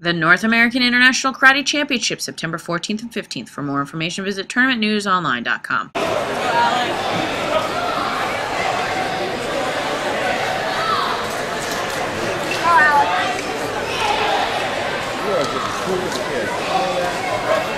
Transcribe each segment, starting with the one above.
the North American International Karate Championship, September 14th and 15th. For more information, visit tournamentnewsonline.com. You are kid.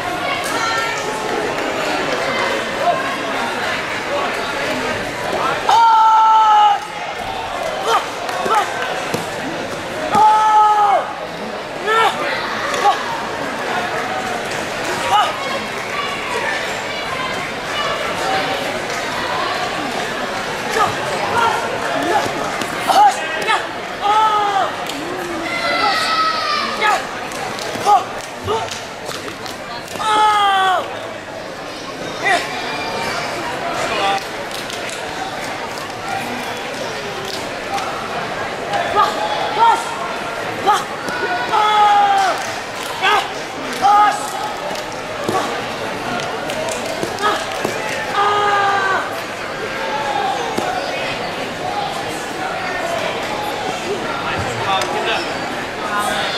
方。